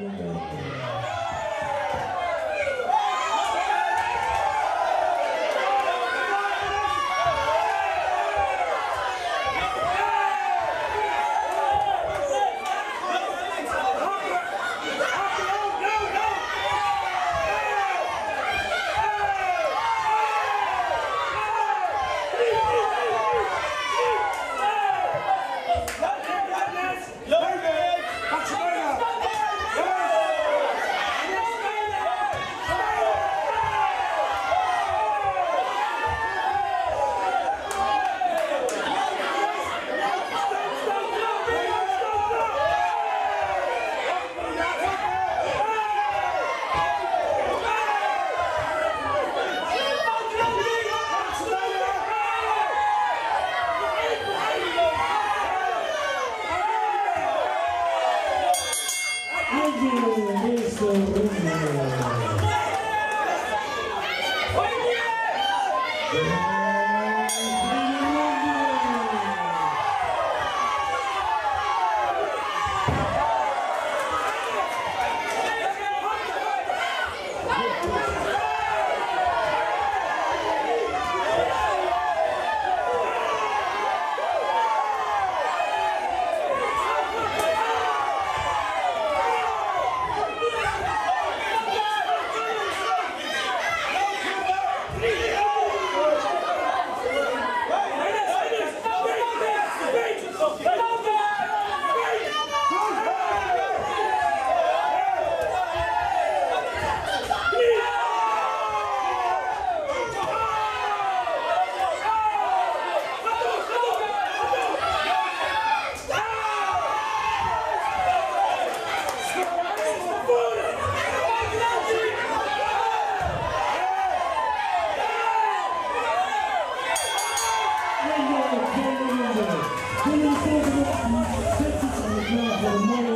Yeah. Yeah. club for the money.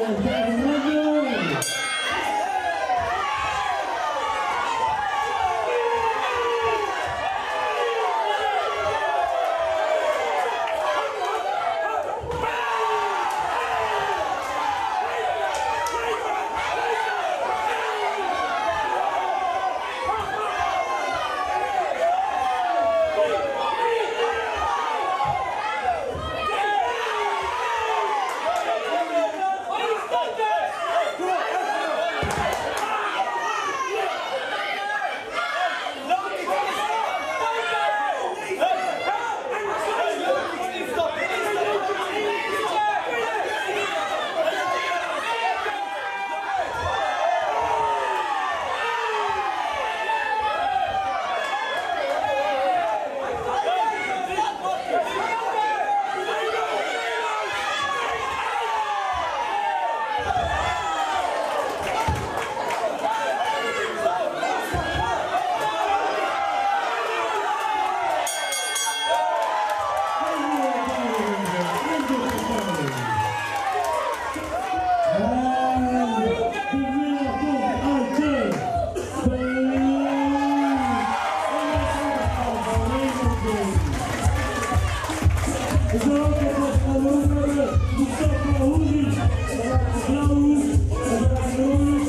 Não, não, não, não,